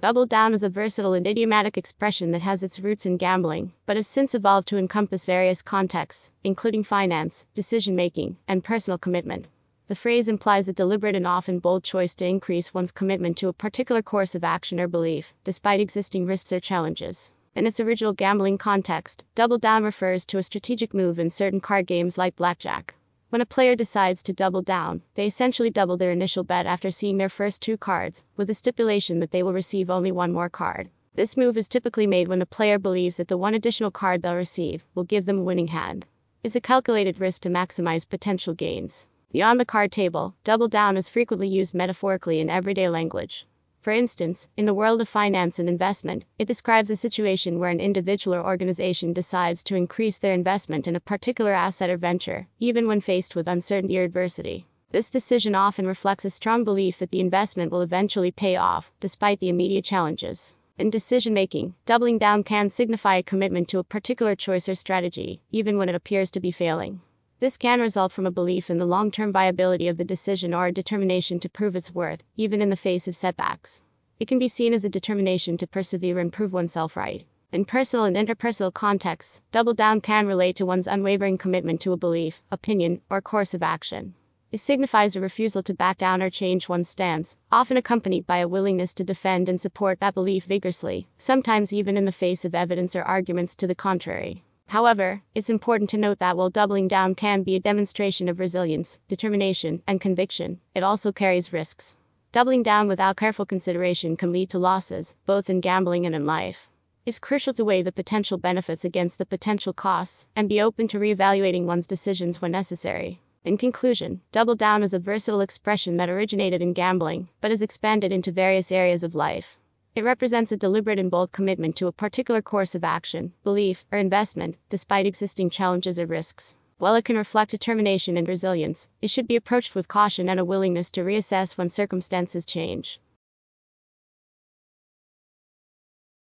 Double down is a versatile and idiomatic expression that has its roots in gambling, but has since evolved to encompass various contexts, including finance, decision making, and personal commitment. The phrase implies a deliberate and often bold choice to increase one's commitment to a particular course of action or belief, despite existing risks or challenges. In its original gambling context, double down refers to a strategic move in certain card games like blackjack. When a player decides to double down, they essentially double their initial bet after seeing their first two cards, with the stipulation that they will receive only one more card. This move is typically made when the player believes that the one additional card they'll receive will give them a winning hand. It's a calculated risk to maximize potential gains. Beyond the card table, double down is frequently used metaphorically in everyday language. For instance, in the world of finance and investment, it describes a situation where an individual or organization decides to increase their investment in a particular asset or venture, even when faced with uncertainty or adversity. This decision often reflects a strong belief that the investment will eventually pay off, despite the immediate challenges. In decision making, doubling down can signify a commitment to a particular choice or strategy, even when it appears to be failing. This can result from a belief in the long term viability of the decision or a determination to prove its worth, even in the face of setbacks. It can be seen as a determination to persevere and prove oneself right. In personal and interpersonal contexts, double down can relate to one's unwavering commitment to a belief, opinion, or course of action. It signifies a refusal to back down or change one's stance, often accompanied by a willingness to defend and support that belief vigorously, sometimes even in the face of evidence or arguments to the contrary. However, it's important to note that while doubling down can be a demonstration of resilience, determination, and conviction, it also carries risks. Doubling down without careful consideration can lead to losses, both in gambling and in life. It's crucial to weigh the potential benefits against the potential costs and be open to reevaluating one's decisions when necessary. In conclusion, double down is a versatile expression that originated in gambling, but has expanded into various areas of life. It represents a deliberate and bold commitment to a particular course of action, belief, or investment, despite existing challenges or risks. While it can reflect determination and resilience, it should be approached with caution and a willingness to reassess when circumstances change.